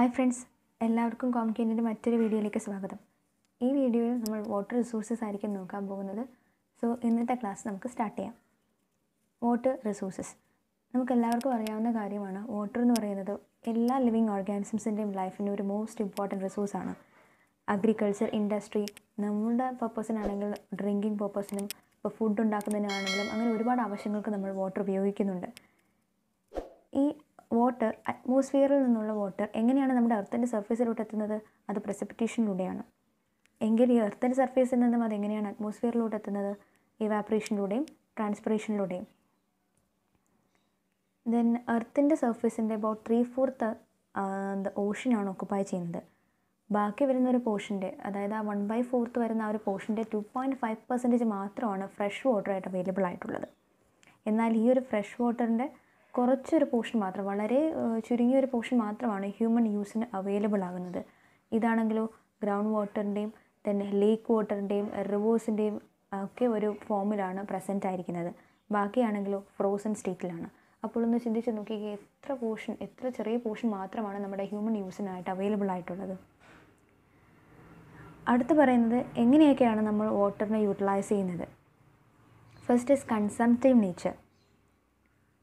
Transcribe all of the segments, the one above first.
Hi friends എല്ലാവർക്കും കോംകെയിന്റെ മറ്റൊരു വീഡിയോയിലേക്ക് സ്വാഗതം. ഈ വീഡിയോയിൽ നമ്മൾ വാട്ടർ റിസോഴ്സസ് ആയിരിക്കും നോക്കാൻ പോകുന്നത്. സോ ഇന്നത്തെ ക്ലാസ് നമുക്ക് സ്റ്റാർട്ട് ചെയ്യാം. വാട്ടർ റിസോഴ്സസ് നമുക്ക് എല്ലാവർക്കും അറിയാവുന്ന കാര്യമാണ്. വാട്ടർ എന്ന് പറയുന്നത് എല്ലാ ലിവിങ് ഓർഗാനിസംസിന്റെയും ലൈഫിന്റെ ഒരു മോസ്റ്റ് ഇമ്പോർട്ടന്റ് റിസോഴ്സാണ് അഗ്രികൾച്ചർ ഇൻഡസ്ട്രി നമ്മുടെ പർപ്പസിനാണെങ്കിൽ ഡ്രിങ്കിങ് പർപ്പസിനും ഇപ്പോൾ ഫുഡ് ഉണ്ടാക്കുന്നതിനാണെങ്കിലും അങ്ങനെ ഒരുപാട് ആവശ്യങ്ങൾക്ക് നമ്മൾ വാട്ടർ ഉപയോഗിക്കുന്നുണ്ട്. ഈ വാട്ടർ അറ്റ്മോസ്ഫിയറിൽ നിന്നുള്ള വാട്ടർ എങ്ങനെയാണ് നമ്മുടെ എർത്തിന്റെ സർഫേസിലോട്ട് എത്തുന്നത്? അത് പ്രസിപ്പിറ്റേഷനിലൂടെയാണ് എങ്കിൽ ഈ എർത്തിന്റെ സർഫേസിൽ നിന്നും അത് എങ്ങനെയാണ് അറ്റ്മോസ്ഫിയറിലോട്ട് എത്തുന്നത്? ഇവാപ്രേഷനിലൂടെയും ട്രാൻസ്പിറേഷനിലൂടെയും ദെൻ എർത്തിന്റെ സർഫേസിന്റെ അബൌട്ട് ത്രീ ഫോർത്ത് ഓഷനാണ് ഓക്കുപ്പൈ ചെയ്യുന്നത്. ബാക്കി വരുന്ന ഒരു പോർഷന്റെ അതായത് ആ വൺ ബൈ ഫോർത്ത് വരുന്ന ആ ഒരു പോർഷന്റെ ടു പോയിന്റ് ഫൈവ് പെർസെന്റേജ് മാത്രമാണ് ഫ്രഷ് വാട്ടറായിട്ട് അവൈലബിൾ ആയിട്ടുള്ളത്. എന്നാൽ ഈ ഒരു ഫ്രഷ് വാട്ടറിന്റെ കുറച്ചൊരു പോർഷൻ മാത്രം വളരെ ചുരുങ്ങിയൊരു പോർഷൻ മാത്രമാണ് ഹ്യൂമൻ യൂസിന് അവൈലബിൾ ആകുന്നത്. ഇതാണെങ്കിലോ ഗ്രൗണ്ട് വാട്ടറിന്റെയും തന്നെ ലേക്ക് വാട്ടറിന്റെയും റിവേഴ്സിന്റെയും ഒക്കെ ഒരു ഫോമിലാണ് പ്രസന്റ് ആയിരിക്കുന്നത്. ബാക്കിയാണെങ്കിലോ ഫ്രോസൺ സ്റ്റേറ്റിലാണ്. അപ്പോൾ ഒന്ന് ചിന്തിച്ച് നോക്കിയാൽ എത്ര പോർഷൻ എത്ര ചെറിയ പോർഷൻ മാത്രമാണ് നമ്മുടെ ഹ്യൂമൻ യൂസിനായിട്ട് അവൈലബിൾ ആയിട്ടുള്ളത്. അടുത്ത് പറയുന്നത് എങ്ങനെയൊക്കെയാണ് നമ്മൾ വാട്ടറിനെ യൂട്ടിലൈസ് ചെയ്യുന്നത്? First is consumptive nature.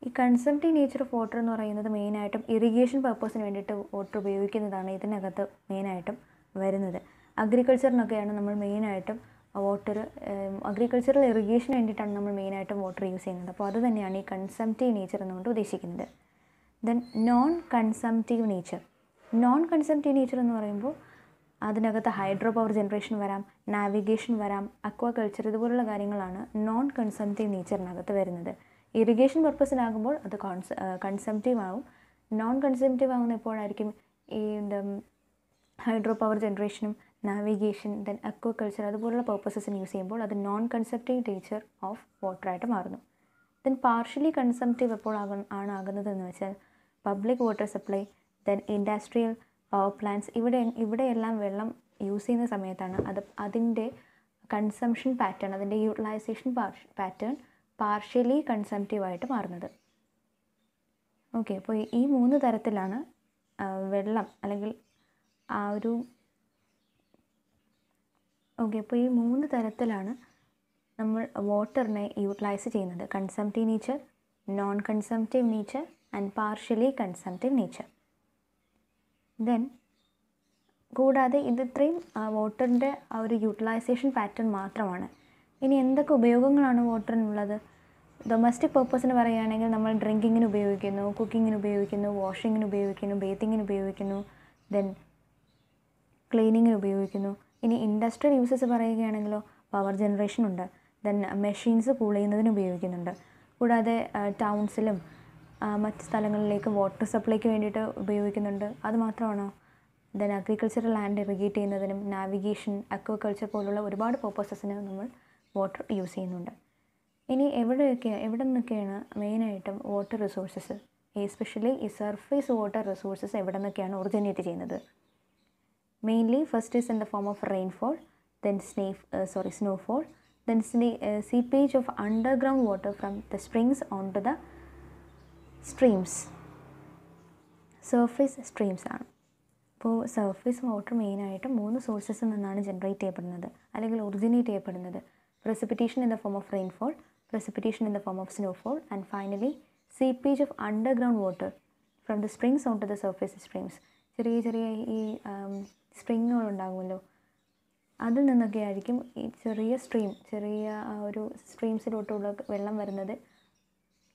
ഈ കൺസംപ്റ്റീവ് നേച്ചർ ഓഫ് വാട്ടർ എന്ന് പറയുന്നത് മെയിനായിട്ടും ഇറിഗേഷൻ പർപ്പസിന് വേണ്ടിയിട്ട് വാട്ടർ ഉപയോഗിക്കുന്നതാണ് ഇതിനകത്ത് മെയിനായിട്ടും വരുന്നത്. അഗ്രികൾച്ചറിനൊക്കെയാണ് നമ്മൾ മെയിനായിട്ടും വാട്ടർ അഗ്രികൾച്ചറൽ ഇറിഗേഷന് വേണ്ടിയിട്ടാണ് നമ്മൾ മെയിനായിട്ടും വാട്ടർ യൂസ് ചെയ്യുന്നത്. അപ്പോൾ അത് തന്നെയാണ് ഈ കൺസംപ്റ്റീവ് നേച്ചർ എന്നുകൊണ്ട് ഉദ്ദേശിക്കുന്നത്. Then non consumptive nature non consumptive nature എന്ന് പറയുമ്പോൾ അതിനകത്ത് ഹൈഡ്രോ പവർ ജനറേഷൻ വരാം നാവിഗേഷൻ വരാം അക്വാകൾച്ചർ ഇതുപോലുള്ള കാര്യങ്ങളാണ് നോൺ കൺസംപ്റ്റീവ് നേച്ചറിനകത്ത് വരുന്നത്. ഇറിഗേഷൻ പർപ്പസിനാകുമ്പോൾ അത് കോൺസ കൺസംറ്റീവ് ആവും. നോൺ കൺസംറ്റീവ് ആകുന്ന എപ്പോഴായിരിക്കും ഈ എന്താ ഹൈഡ്രോ പവർ ജനറേഷനും നാവിഗേഷൻ ദെൻ അക്വാകൾച്ചർ അതുപോലുള്ള പർപ്പസസിന് യൂസ് ചെയ്യുമ്പോൾ അത് നോൺ കൺസെപ്റ്റീവ് നേച്ചർ ഓഫ് വാട്ടറായിട്ട് മാറുന്നു. ദെൻ പാർഷ്യലി കൺസംപ്റ്റീവ് എപ്പോൾ ആകും ആണ് വെച്ചാൽ public water supply then industrial power plants ഇവിടെ ഇവിടെയെല്ലാം വെള്ളം യൂസ് ചെയ്യുന്ന സമയത്താണ് അത് അതിന്റെ കൺസംഷൻ പാറ്റേൺ അതിന്റെ യൂട്ടിലൈസേഷൻ പാറ്റേൺ പാർഷ്യലി കൺസംപ്റ്റീവായിട്ട് മാറുന്നത്. ഓക്കെ അപ്പോൾ ഈ മൂന്ന് തരത്തിലാണ് വെള്ളം അല്ലെങ്കിൽ ആ ഒരു ഓക്കെ അപ്പോൾ ഈ മൂന്ന് തരത്തിലാണ് നമ്മൾ വാട്ടറിനെ യൂട്ടിലൈസ് ചെയ്യുന്നത്. Consumptive nature non consumptive nature and partially consumptive nature then കൂടാതെ ഇത് ഇത്രയും വാട്ടറിന്റെ ആ ഒരു യൂട്ടിലൈസേഷൻ പാറ്റേൺ മാത്രമാണ്. ഇനി എന്തൊക്കെ ഉപയോഗങ്ങളാണ് വാട്ടറിനുള്ളത്? ഡൊമസ്റ്റിക് പർപ്പസിന് പറയുകയാണെങ്കിൽ നമ്മൾ ഡ്രിങ്കിങ്ങിന് ഉപയോഗിക്കുന്നു കുക്കിങ്ങിന് ഉപയോഗിക്കുന്നു വാഷിങ്ങിന് ഉപയോഗിക്കുന്നു ബേത്തിങ്ങിന് ഉപയോഗിക്കുന്നു ദെൻ ക്ലീനിങ്ങിന് ഉപയോഗിക്കുന്നു. ഇനി ഇൻഡസ്ട്രിയൽ യൂസസ് പറയുകയാണെങ്കിലോ പവർ ജനറേഷൻ ഉണ്ട്. ദെൻ മെഷീൻസ് കൂൾ ചെയ്യുന്നതിന് ഉപയോഗിക്കുന്നുണ്ട്. കൂടാതെ ടൗൺസിലും മറ്റ് സ്ഥലങ്ങളിലേക്ക് വാട്ടർ സപ്ലൈക്ക് വേണ്ടിയിട്ട് ഉപയോഗിക്കുന്നുണ്ട്. അത് മാത്രമാണോ? ദെൻ അഗ്രികൾച്ചറൽ ലാൻഡ് ഇറിഗേറ്റ് ചെയ്യുന്നതിനും നാവിഗേഷൻ അക്വകൾച്ചർ പോലുള്ള ഒരുപാട് പർപ്പസസിന് നമ്മൾ വാട്ടർ യൂസ് ചെയ്യുന്നുണ്ട്. ഇനി എവിടെയൊക്കെ എവിടെ നിന്നൊക്കെയാണ് മെയിനായിട്ടും വാട്ടർ റിസോഴ്സസ് എസ്പെഷ്യലി ഈ സർഫേസ് വാട്ടർ റിസോഴ്സസ് എവിടെ നിന്നൊക്കെയാണ് ഒറിജിനേറ്റ് ചെയ്യുന്നത് mainly first is in the form of rainfall then സ്നേ സോറി സ്നോഫോൾ ദെൻ സ്നേ seepage of underground water from the springs on to the streams surface streams ആണ്. അപ്പോൾ surface water മെയിനായിട്ട് മൂന്ന് സോഴ്സസിൽ നിന്നാണ് ജനറേറ്റ് ചെയ്യപ്പെടുന്നത് അല്ലെങ്കിൽ ഒറിജിനേറ്റ് ചെയ്യപ്പെടുന്നത്. Precipitation in the form of rainfall, precipitation in the form of snowfall, and finally seepage of underground water from the springs onto the surface streams. ചെറിയ ചെറിയ ഈ സ്പ്രിങ്ങുകൾ ഉണ്ടാകുമല്ലോ അതിൽ നിന്നൊക്കെ ആയിരിക്കും ഈ ചെറിയ സ്ട്രീം ചെറിയ ഒരു സ്ട്രീംസിലോട്ടുള്ള വെള്ളം വരുന്നത്.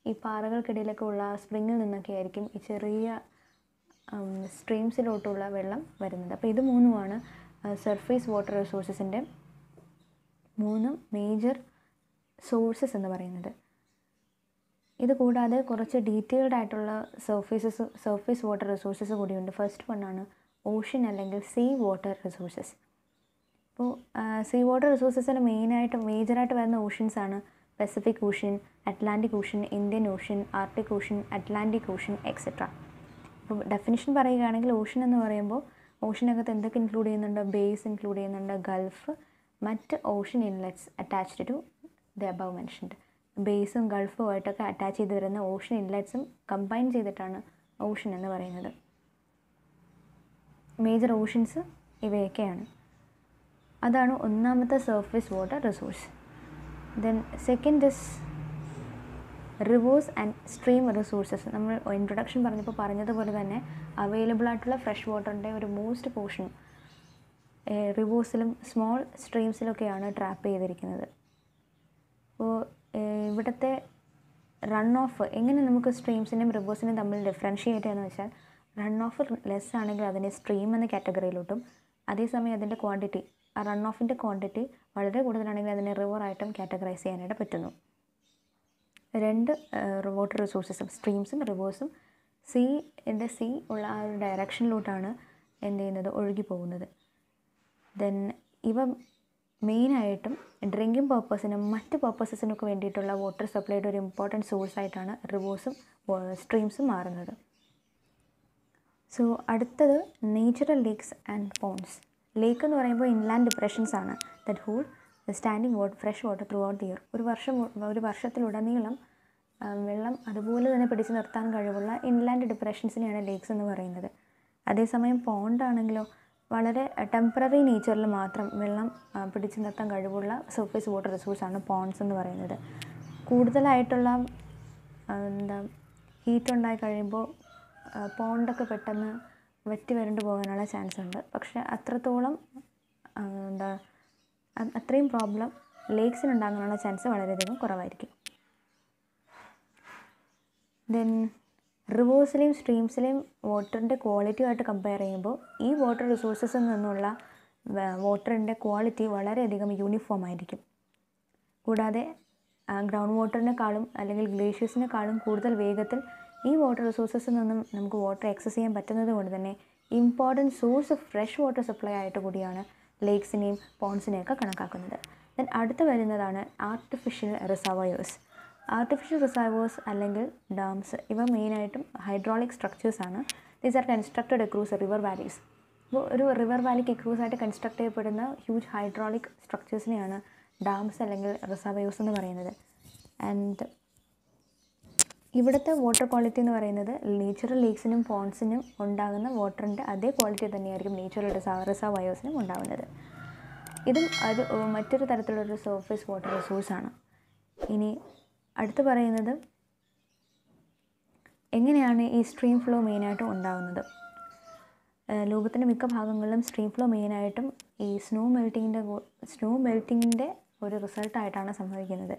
ഈ പാറകൾക്കിടയിലൊക്കെ ഉള്ള സ്പ്രിങ്ങിൽ നിന്നൊക്കെ ആയിരിക്കും ഈ ചെറിയ സ്ട്രീംസിലോട്ടുള്ള വെള്ളം വരുന്നത്. അപ്പോൾ ഇത് മൂന്നുമാണ് സർഫേസ് വാട്ടർ റിസോഴ്സസിന്റെ മൂന്ന് മേജർ സോഴ്സസ് എന്ന് പറയുന്നത്. ഇത് കൂടാതെ കുറച്ച് ഡീറ്റെയിൽഡ് ആയിട്ടുള്ള സർഫേസസ് സർഫേസ് വാട്ടർ റിസോഴ്സസ് കൂടിയുണ്ട്. ഫസ്റ്റ് വണ്ണാണ് ഓഷ്യൻ അല്ലെങ്കിൽ സീ വാട്ടർ റിസോഴ്സസ് അപ്പോൾ സീ വാട്ടർ റിസോഴ്സസിന് മെയിനായിട്ട് മേജറായിട്ട് വരുന്ന ഓഷ്യൻസ് ആണ് Pacific Ocean Atlantic Ocean Indian Ocean Arctic Ocean Atlantic Ocean etcetera അപ്പോൾ ഡെഫിനിഷൻ പറയുകയാണെങ്കിൽ ഓഷ്യൻ എന്ന് പറയുമ്പോൾ ഓഷ്യനകത്ത് എന്തൊക്കെ ഇൻക്ലൂഡ് ചെയ്യുന്നുണ്ട്? ബേസ് ഇൻക്ലൂഡ് ചെയ്യുന്നുണ്ട് ഗൾഫ് മറ്റ് ocean inlets attached to the above mentioned ബേസും ഗൾഫുമായിട്ടൊക്കെ അറ്റാച്ച് ചെയ്ത് വരുന്ന ഓഷ്യൻ ഇൻലെറ്റ്സും കമ്പൈൻ ചെയ്തിട്ടാണ് ഓഷൻ എന്ന് പറയുന്നത്. മേജർ ഓഷ്യൻസ് ഇവയൊക്കെയാണ്. അതാണ് ഒന്നാമത്തെ surface water resource then second is rivers and stream resources നമ്മൾ ഇൻട്രൊഡക്ഷൻ പറഞ്ഞപ്പോൾ പറഞ്ഞതുപോലെ തന്നെ അവൈലബിൾ ആയിട്ടുള്ള ഫ്രഷ് വാട്ടറിന്റെ ഒരു മോസ്റ്റ് പോർഷൻ റിവേഴ്സിലും സ്മോൾ സ്ട്രീംസിലൊക്കെയാണ് ട്രാപ്പ് ചെയ്തിരിക്കുന്നത്. അപ്പോൾ ഇവിടുത്തെ റൺ ഓഫ് എങ്ങനെ നമുക്ക് സ്ട്രീംസിനും റിവേഴ്സിനും തമ്മിൽ ഡിഫറൻഷിയേറ്റ് എന്ന് വെച്ചാൽ റൺ ഓഫ് ലെസ് ആണെങ്കിൽ അതിനെ സ്ട്രീം എന്ന കാറ്റഗറിയിലോട്ടും അതേസമയം അതിന്റെ ക്വാണ്ടിറ്റി ആ റൺ ഓഫിന്റെ ക്വാണ്ടിറ്റി വളരെ കൂടുതലാണെങ്കിൽ അതിനെ റിവറായിട്ടും കാറ്റഗറൈസ് ചെയ്യാനായിട്ട് പറ്റുന്നു. രണ്ട് വാട്ടർ റിസോഴ്സസും സ്ട്രീംസും റിവേഴ്സും സീന്റെ സീ ഉള്ള ആ ഒരു ഡയറക്ഷനിലോട്ടാണ് എന്ത് ചെയ്യുന്നത്? ഒഴുകി പോകുന്നത്. ദെൻ ഇവ മെയിനായിട്ടും ഡ്രിങ്കിങ് പർപ്പസിനും മറ്റ് പർപ്പസസിനൊക്കെ വേണ്ടിയിട്ടുള്ള വാട്ടർ സപ്ലൈയുടെ ഒരു ഇമ്പോർട്ടന്റ് സോഴ്സ് ആയിട്ടാണ് റിവേഴ്സും സ്ട്രീംസും മാറുന്നത്. സോ അടുത്തത് natural lakes and ponds lake എന്ന് പറയുമ്പോൾ ഇൻലാൻഡ് ഡിപ്രഷൻസ് ആണ്. That whole standing water fresh water throughout the year ഒരു വർഷം ഒരു വർഷത്തിലുടനീളം വെള്ളം അതുപോലെ തന്നെ പിടിച്ചു നിർത്താൻ കഴിവുള്ള ഇൻലാൻഡ് ഡിപ്രഷൻസിനെയാണ് ലേക്സ് എന്ന് പറയുന്നത്. അതേസമയം പോണ്ട് ആണെങ്കിലോ വളരെ ടെമ്പററി നേച്ചറിൽ മാത്രം വെള്ളം പിടിച്ചു നിർത്താൻ കഴിവുള്ള സർഫേസ് വാട്ടർ റിസോഴ്സാണ് പോൺസ് എന്ന് പറയുന്നത്. കൂടുതലായിട്ടുള്ള എന്താ ഹീറ്റ് ഉണ്ടായി കഴിയുമ്പോൾ പോണ്ടൊക്കെ പെട്ടെന്ന് വറ്റി വരണ്ടു പോകാനുള്ള ചാൻസ് ഉണ്ട്. പക്ഷേ അത്രത്തോളം എന്താ അത്രയും പ്രോബ്ലം ലേക്സിനുണ്ടാകാനുള്ള ചാൻസ് വളരെയധികം കുറവായിരിക്കും. ദെൻ റിവേഴ്സിലെയും സ്ട്രീംസിലെയും വാട്ടറിന്റെ ക്വാളിറ്റിയുമായിട്ട് കമ്പയർ ചെയ്യുമ്പോൾ ഈ വാട്ടർ റിസോഴ്സസിൽ നിന്നുള്ള വാട്ടറിന്റെ ക്വാളിറ്റി വളരെയധികം യൂണിഫോം ആയിരിക്കും. കൂടാതെ ഗ്രൗണ്ട് വാട്ടറിനെക്കാളും അല്ലെങ്കിൽ ഗ്ലേഷ്യേഴ്സിനെക്കാളും കൂടുതൽ വേഗത്തിൽ ഈ വാട്ടർ റിസോഴ്സസിൽ നിന്നും നമുക്ക് വാട്ടർ ആക്സസ് ചെയ്യാൻ പറ്റുന്നത് കൊണ്ട് തന്നെ important source of fresh water supply ആയിട്ട് കൂടിയാണ് ലേക്സിനെയും പോൺസിനെയൊക്കെ കണക്കാക്കുന്നത്. ദെൻ അടുത്ത് വരുന്നതാണ് ആർട്ടിഫിഷ്യൽ റിസർവയേഴ്സ് ആർട്ടിഫിഷ്യൽ റിസർവേഴ്സ് അല്ലെങ്കിൽ ഡാംസ് ഇവ മെയിനായിട്ടും hydraulic സ്ട്രക്ചേഴ്സാണ് these are constructed across river valleys അപ്പോൾ ഒരു റിവർ വാലിക്ക് അക്രൂസ് ആയിട്ട് കൺസ്ട്രക്ട് ചെയ്യപ്പെടുന്ന ഹ്യൂജ് ഹൈഡ്രോളിക് സ്ട്രക്ചേഴ്സിനെയാണ് ഡാംസ് അല്ലെങ്കിൽ റിസർവേഴ്സ് എന്ന് പറയുന്നത്. ആൻഡ് ഇവിടുത്തെ വാട്ടർ ക്വാളിറ്റി എന്ന് പറയുന്നത് നേച്ചുറൽ ലേക്സിനും പോൺസിനും ഉണ്ടാകുന്ന വാട്ടറിന്റെ അതേ ക്വാളിറ്റി തന്നെയായിരിക്കും നേച്ചുറൽ റിസർവ് റിസർവയോസിനും ഉണ്ടാകുന്നത് ഇതും അത് മറ്റൊരു തരത്തിലുള്ളൊരു സർഫേസ് വാട്ടർ റിസോഴ്സാണ് ഇനി അടുത്ത് പറയുന്നത് എങ്ങനെയാണ് ഈ സ്ട്രീം ഫ്ലോ മെയിനായിട്ടും ഉണ്ടാകുന്നത് ലോകത്തിന്റെ മിക്ക ഭാഗങ്ങളിലും സ്ട്രീം ഫ്ലോ മെയിനായിട്ടും ഈ സ്നോ മെൽറ്റിങ്ങിന്റെ സ്നോ മെൽറ്റിങ്ങിന്റെ ഒരു റിസൾട്ടായിട്ടാണ് സംഭവിക്കുന്നത്.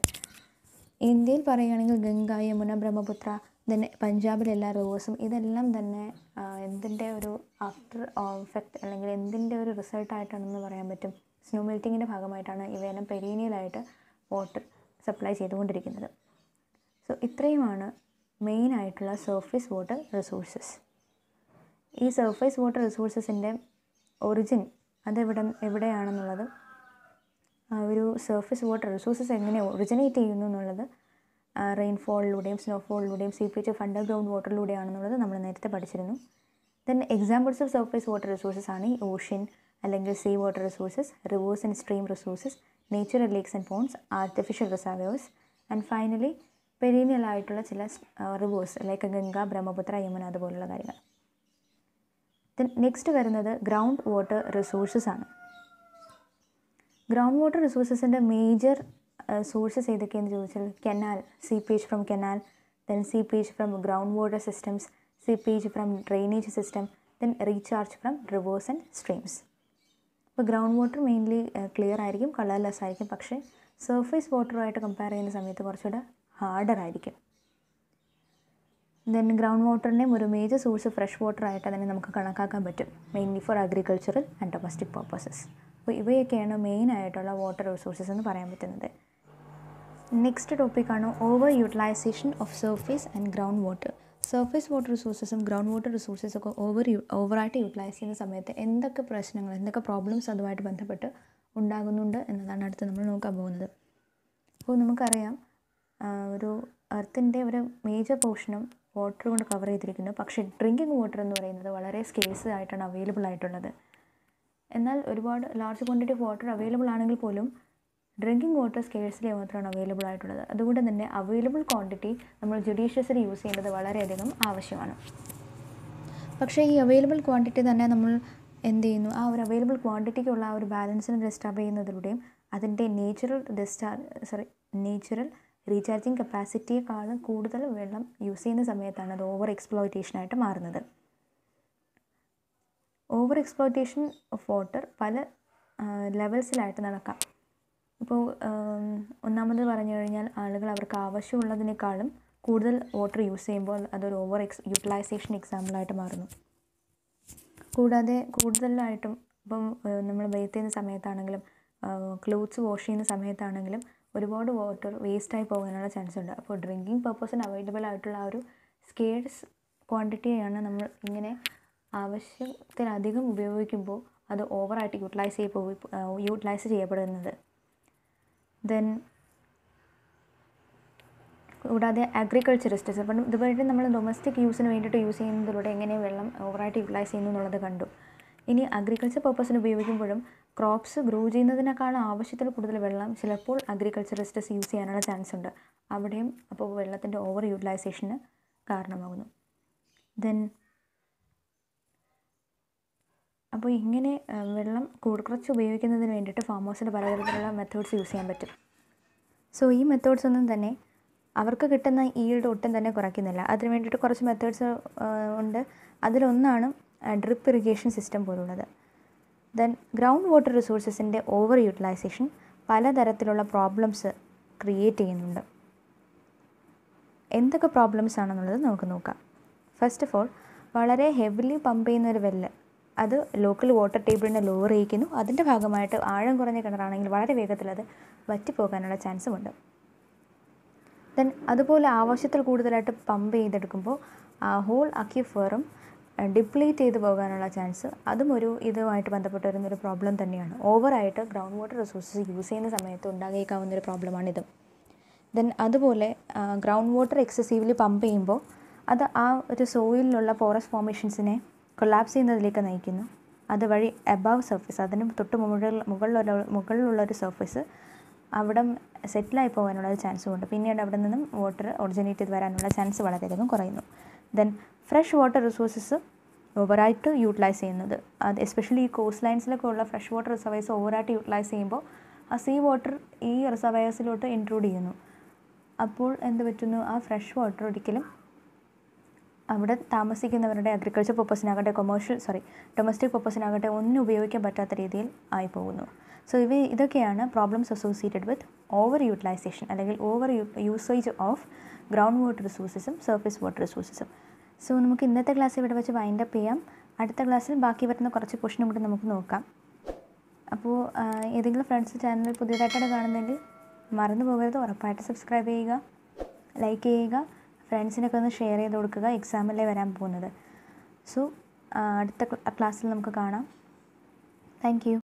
ഇന്ത്യയിൽ പറയുകയാണെങ്കിൽ ഗംഗ യമുന ബ്രഹ്മപുത്ര തന്നെ പഞ്ചാബിലെല്ലാ റിവേഴ്സും ഇതെല്ലാം തന്നെ എന്തിന്റെ ഒരു ആഫ്റ്റർ എഫക്റ്റ് അല്ലെങ്കിൽ എന്തിന്റെ ഒരു റിസൾട്ടായിട്ടാണെന്ന് പറയാൻ പറ്റും? സ്നോ മെൽറ്റിങ്ങിന്റെ ഭാഗമായിട്ടാണ് ഇവയെല്ലാം പെരീനിയലായിട്ട് വാട്ടർ സപ്ലൈ ചെയ്തുകൊണ്ടിരിക്കുന്നത്. സോ ഇത്രയുമാണ് മെയിനായിട്ടുള്ള സർഫേസ് വാട്ടർ റിസോഴ്സസ് ഈ സർഫേസ് വാട്ടർ റിസോഴ്സസിന്റെ ഒറിജിൻ അതെവിടെ എവിടെയാണെന്നുള്ളത് ഒരു സർഫേസ് വാട്ടർ റിസോഴ്സസ് എങ്ങനെ ഒറിജിനേറ്റ് ചെയ്യുന്നു എന്നുള്ളത് റെയിൻഫോളിലൂടെയും സ്നോഫോളിലൂടെയും സീപ്പേജ് ഓഫ് അണ്ടർഗ്രൗണ്ട് വാട്ടറിലൂടെയാണെന്നുള്ളത് നമ്മൾ നേരത്തെ പഠിച്ചിരുന്നു. Then examples of surface water resources ആണ് ഈ ഓഷ്യൻ അല്ലെങ്കിൽ sea water resources rivers and stream resources natural lakes and ponds artificial reservoirs and finally perennial ആയിട്ടുള്ള ചില റിവേഴ്സ് ലൈക്ക് ഗംഗ ബ്രഹ്മപുത്ര യമുന അതുപോലുള്ള കാര്യങ്ങൾ. നെക്സ്റ്റ് വരുന്നത് ഗ്രൗണ്ട് വാട്ടർ റിസോഴ്സസ് ആണ്. ഗ്രൗണ്ട് വാട്ടർ റിസോഴ്സസിന്റെ മേജർ സോഴ്സസ് ഏതൊക്കെയെന്ന് ചോദിച്ചാൽ canal seepage from canal then seepage from ground water systems seepage from drainage system then recharge from rivers and streams അപ്പോൾ ഗ്രൗണ്ട് വാട്ടർ മെയിൻലി ക്ലിയർ ആയിരിക്കും colourless ആയിരിക്കും പക്ഷേ surface വാട്ടറുമായിട്ട് compare ചെയ്യുന്ന സമയത്ത് കുറച്ചുകൂടെ ഹാർഡർ ആയിരിക്കും. ദെൻ ഗ്രൗണ്ട് വാട്ടറിനെയും ഒരു മേജർ സോഴ്സ് ഫ്രഷ് വാട്ടർ ആയിട്ട് തന്നെ നമുക്ക് കണക്കാക്കാൻ പറ്റും. Mainly for agricultural and domestic purposes അപ്പോൾ ഇവയൊക്കെയാണ് മെയിൻ ആയിട്ടുള്ള വാട്ടർ റിസോഴ്സസ് എന്ന് പറയാൻ പറ്റുന്നത്. നെക്സ്റ്റ് ടോപ്പിക്കാണ് over utilisation of surface and ground water surface water റിസോഴ്സസും ground water resources ഒക്കെ ഓവർ ഓവറായിട്ട് യൂട്ടിലൈസ് ചെയ്യുന്ന സമയത്ത് എന്തൊക്കെ പ്രശ്നങ്ങൾ എന്തൊക്കെ പ്രോബ്ലംസ് അതുമായിട്ട് ബന്ധപ്പെട്ട് ഉണ്ടാകുന്നുണ്ട് എന്നതാണ് അടുത്ത് നമ്മൾ നോക്കാൻ പോകുന്നത്. അപ്പോൾ നമുക്കറിയാം ഒരു എർത്തിന്റെ ഒരു മേജർ പോർഷനും വാട്ടർ കൊണ്ട് കവർ ചെയ്തിരിക്കുന്നു. പക്ഷേ ഡ്രിങ്കിങ് വാട്ടർ എന്ന് പറയുന്നത് വളരെ സ്കേഴ്സ് ആയിട്ടാണ് അവൈലബിൾ ആയിട്ടുള്ളത്. എന്നാൽ ഒരുപാട് large quantity of water available ആണെങ്കിൽ പോലും ഡ്രിങ്കിങ് വാട്ടർ സ്കേഴ്സിലി മാത്രമാണ് അവൈലബിൾ ആയിട്ടുള്ളത്. അതുകൊണ്ട് തന്നെ അവൈലബിൾ ക്വാണ്ടിറ്റി നമ്മൾ ജുഡീഷ്യസിൽ യൂസ് ചെയ്യേണ്ടത് വളരെയധികം ആവശ്യമാണ്. പക്ഷേ ഈ അവൈലബിൾ ക്വാണ്ടിറ്റി തന്നെ നമ്മൾ എന്ത് ചെയ്യുന്നു? ആ ഒരു അവൈലബിൾ ക്വാണ്ടിറ്റിക്കുള്ള ആ ഒരു ബാലൻസിനെ ഡിസ്റ്റർബ് ചെയ്യുന്നതിലൂടെയും അതിന്റെ നേച്ചുറൽ ഡിസ്റ്റാർ സോറി നേച്ചുറൽ റീചാർജിങ് കപ്പാസിറ്റിയെക്കാളും കൂടുതൽ വെള്ളം യൂസ് ചെയ്യുന്ന സമയത്താണ് അത് ഓവർ എക്സ്പ്ലോയിറ്റേഷനായിട്ട് മാറുന്നത്. ഓവർ എക്സ്പ്ലോയിറ്റേഷൻ ഓഫ് വാട്ടർ പല ലെവൽസിലായിട്ട് നടക്കാം. ഇപ്പോൾ ഒന്നാമത് പറഞ്ഞു കഴിഞ്ഞാൽ ആളുകൾ അവർക്ക് ആവശ്യമുള്ളതിനേക്കാളും കൂടുതൽ വാട്ടർ യൂസ് ചെയ്യുമ്പോൾ അതൊരു ഓവർ എക്സ് യൂട്ടിലൈസേഷൻ എക്സാമ്പിളായിട്ട് മാറുന്നു. കൂടാതെ കൂടുതലായിട്ടും ഇപ്പം നമ്മൾ ബേത്ത് ചെയ്യുന്ന സമയത്താണെങ്കിലും ക്ലോത്ത്സ് വാഷ് ചെയ്യുന്ന സമയത്താണെങ്കിലും ഒരുപാട് വാട്ടർ വേസ്റ്റായി പോകാനുള്ള ചാൻസ് ഉണ്ട്. അപ്പോൾ ഡ്രിങ്കിങ് പർപ്പസിന് അവൈലബിൾ ആയിട്ടുള്ള ആ ഒരു സ്കേഴ്സ് ക്വാണ്ടിറ്റിയാണ് നമ്മൾ ഇങ്ങനെ ആവശ്യത്തിലധികം ഉപയോഗിക്കുമ്പോൾ അത് ഓവറായിട്ട് യൂട്ടിലൈസ് ചെയ്യ യൂട്ടിലൈസ് ചെയ്യപ്പെടുന്നത്. ദെൻ കൂടാതെ അഗ്രികൾച്ചറിസ്റ്റസ് അപ്പം ഇതുപോലെ നമ്മൾ ഡൊമസ്റ്റിക് യൂസിന് വേണ്ടിയിട്ട് യൂസ് ചെയ്യുന്നതിലൂടെ എങ്ങനെ വെള്ളം ഓവറായിട്ട് യൂട്ടിലൈസ് ചെയ്യുന്നു എന്നുള്ളത് കണ്ടു. ഇനി അഗ്രികൾച്ചർ പർപ്പസിന് ഉപയോഗിക്കുമ്പോഴും ക്രോപ്സ് ഗ്രോ ചെയ്യുന്നതിനേക്കാൾ ആവശ്യത്തിൽ കൂടുതൽ വെള്ളം ചിലപ്പോൾ അഗ്രികൾച്ചറിസ്റ്റസ് യൂസ് ചെയ്യാനുള്ള ചാൻസ് ഉണ്ട്. അവിടെയും അപ്പോൾ വെള്ളത്തിന്റെ ഓവർ യൂട്ടിലൈസേഷന് കാരണമാകുന്നു. ദെൻ അപ്പോൾ ഇങ്ങനെ വെള്ളം കുറച്ച് ഉപയോഗിക്കുന്നതിന് വേണ്ടിയിട്ട് ഫാമേഴ്സിന് പലതരത്തിലുള്ള മെത്തേഡ്സ് യൂസ് ചെയ്യാൻ പറ്റും. സോ ഈ മെത്തേഡ്സ് ഒന്നും തന്നെ അവർക്ക് കിട്ടുന്ന ഈൽഡ് ഒട്ടും തന്നെ കുറയ്ക്കുന്നില്ല. അതിന് വേണ്ടിയിട്ട് കുറച്ച് മെത്തേഡ്സ് ഉണ്ട്. അതിലൊന്നാണ് ഡ്രിപ്പ് ഇറിഗേഷൻ സിസ്റ്റം പോലുള്ളത്. ദെൻ ഗ്രൗണ്ട് വാട്ടർ റിസോഴ്സസിന്റെ ഓവർ യൂട്ടിലൈസേഷൻ പലതരത്തിലുള്ള പ്രോബ്ലംസ് ക്രിയേറ്റ് ചെയ്യുന്നുണ്ട്. എന്തൊക്കെ പ്രോബ്ലംസ് ആണെന്നുള്ളത് നമുക്ക് നോക്കാം. ഫസ്റ്റ് ഓഫ് ഓൾ വളരെ ഹെവിലി പമ്പ് ചെയ്യുന്ന ഒരു വെല്ല് അത് ലോക്കൽ വാട്ടർ ടേബിളിനെ ലോവർ ചെയ്യിക്കുന്നു. അതിന്റെ ഭാഗമായിട്ട് ആഴം കുറഞ്ഞ കിണറാണെങ്കിൽ വളരെ വേഗത്തിൽ അത് വറ്റിപ്പോകാനുള്ള ചാൻസുമുണ്ട് ദെൻ അതുപോലെ ആവശ്യത്തിൽ കൂടുതലായിട്ട് പമ്പ് ചെയ്തെടുക്കുമ്പോൾ ആ ഹോൾ അക്യുഫറും ഡിപ്ലീറ്റ് ചെയ്ത് പോകാനുള്ള ചാൻസ് അതും ഒരു ഇതുമായിട്ട് ബന്ധപ്പെട്ട് വരുന്നൊരു പ്രോബ്ലം തന്നെയാണ്. ഓവറായിട്ട് ഗ്രൗണ്ട് വാട്ടർ റിസോഴ്സസ് യൂസ് ചെയ്യുന്ന സമയത്ത് ഉണ്ടാകേക്കാവുന്ന ഒരു പ്രോബ്ലമാണിത് ദെൻ അതുപോലെ ഗ്രൗണ്ട് വാട്ടർ എക്സസീവ്ലി പമ്പ് ചെയ്യുമ്പോൾ അത് ആ ഒരു സോയിലിലുള്ള പോറസ് ഫോർമേഷൻസിനെ കൊളാപ്സ് ചെയ്യുന്നതിലേക്ക് നയിക്കുന്നു. അതുവഴി എബവ് സർഫേസ് അതിന് തൊട്ട് മുകളിൽ മുകളിലുള്ള മുകളിലുള്ള ഒരു സർഫേസ് അവിടെ സെറ്റിലായി പോകാനുള്ള ചാൻസും ഉണ്ട്. പിന്നീട് അവിടെ നിന്നും വാട്ടർ ഒറിജിനേറ്റ് ചെയ്ത് വരാനുള്ള ചാൻസ് വളരെയധികം കുറയുന്നു. ദെൻ ഫ്രഷ് വാട്ടർ റിസോഴ്സസ് ഓവറായിട്ട് യൂട്ടിലൈസ് ചെയ്യുന്നത്. അത് എസ്പെഷ്യലി ഈ കോസ്റ്റ് ലൈൻസിലൊക്കെ ഉള്ള ഫ്രഷ് വാട്ടർ റിസർവേഴ്സ് ഓവറായിട്ട് യൂട്ടിലൈസ് ചെയ്യുമ്പോൾ ആ സീ വാട്ടർ ഈ റിസർവേഴ്സിലോട്ട് ഇൻക്ലൂഡ് ചെയ്യുന്നു. അപ്പോൾ എന്ത് പറ്റുന്നു? ആ ഫ്രഷ് വാട്ടർ ഒരിക്കലും അവിടെ താമസിക്കുന്നവരുടെ അഗ്രികൾച്ചർ പർപ്പസിനാകട്ടെ കൊമേഴ്ഷ്യൽ സോറി ഡൊമസ്റ്റിക് പർപ്പസിനാകട്ടെ ഒന്നും ഉപയോഗിക്കാൻ പറ്റാത്ത രീതിയിൽ ആയി പോകുന്നു സോ ഇവ ഇതൊക്കെയാണ് problems associated with over utilisation അല്ലെങ്കിൽ over usage of ground water റിസോഴ്സസും surface water റിസോഴ്സസും സോ നമുക്ക് ഇന്നത്തെ ക്ലാസ് ഇവിടെ വെച്ച് വൈൻഡ് അപ്പ് ചെയ്യാം. അടുത്ത ക്ലാസ്സിൽ ബാക്കി വരുന്ന കുറച്ച് ക്വസ്റ്റിനും കൂടി നമുക്ക് നോക്കാം. അപ്പോൾ ഏതെങ്കിലും ഫ്രണ്ട്സ് ചാനൽ പുതിയതായിട്ടാണ് കാണുന്നതെങ്കിൽ മറന്നു പോകരുത്. ഉറപ്പായിട്ട് സബ്സ്ക്രൈബ് ചെയ്യുക ലൈക്ക് ചെയ്യുക ഫ്രണ്ട്സിനൊക്കെ ഒന്ന് ഷെയർ ചെയ്ത് കൊടുക്കുക. എക്സാമല്ലേ വരാൻ പോകുന്നത്. സോ അടുത്ത ക്ലാസ്സിൽ നമുക്ക് കാണാം. Thank you